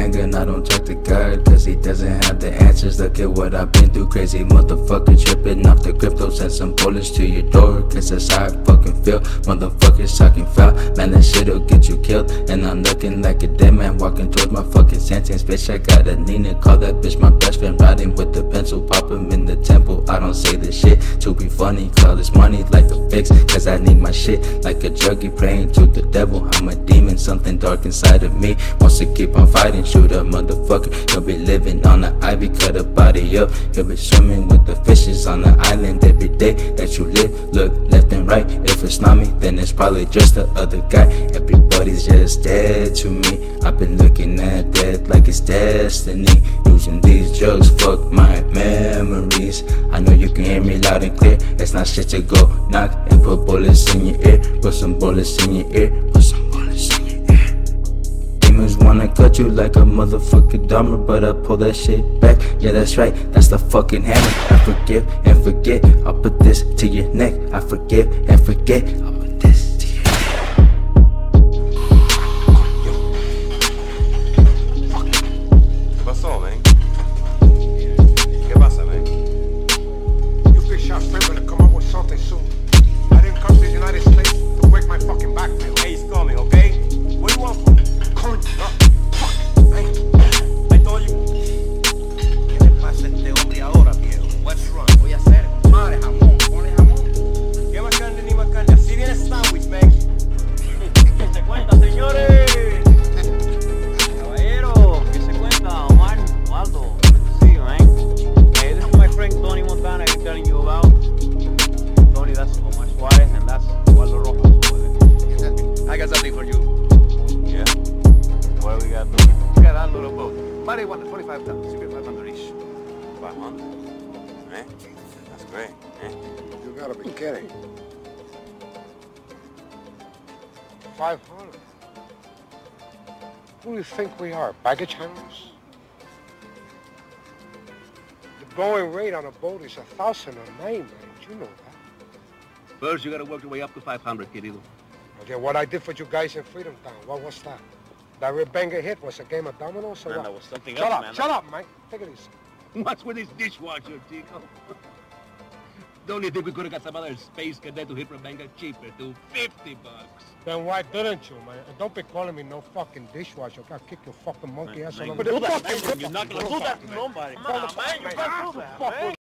handgun, I don't talk to God, cause he doesn't have the answers. Look at what I've been through, crazy motherfucker tripping off the crypto. Send some bullets to your door, cause that's how I fucking feel. Motherfuckers talking foul, man, that shit'll get you killed. And I'm looking like a dead man walking towards my fucking sentence. Bitch, I got a Nina, call that bitch my best friend. Riding with the pencil, pop him in the temple. I don't say this shit to be funny, call this money like a fix, cause I need my shit like a junkie praying to the devil. I'm a demon, something dark inside of me wants to keep on fighting. Shoot a motherfucker, he'll be living on the ivy, cut a body up. He'll be swimming with the fishes on the island every day that you live. Look left and right, if it's not me, then it's probably just the other guy. Everybody's just dead to me. I've been looking at death like it's destiny. Using these drugs, fuck my memories. I know you can hear me loud and clear. It's not shit to go knock and put bullets in your ear. Put some bullets in your ear. Put some bullets in your ear. Demons wanna cut you like a motherfucking dumber, but I pull that shit back. Yeah, that's right, that's the fucking hammer. I forgive and forget. I'll put this to your neck. I forgive and forget. I'll put this little boat. Marijuana, 25 pounds, you get 500 each. 500. Man, eh? that's great, man. You gotta be kidding. 500. Who do you think we are, baggage handlers? The going rate on a boat is a thousand a night, man. You know that. First, you gotta work your way up to 500, querido. Okay, what I did for you guys in Freedom Town, what was that? That Rebenga hit was a game of dominoes or Man, what? that was something shut else, up, man. shut up, Mike. Take it easy. What's with this dishwasher, Chico? Don't you think we could have got some other space cadet to hit Rebenga cheaper, to 50 bucks? Then why didn't you, man? And don't be calling me no fucking dishwasher. I'll kick your fucking monkey ass all Man, over do the that, man. You're not gonna do that to nobody. Come on, man, you can't do that, man.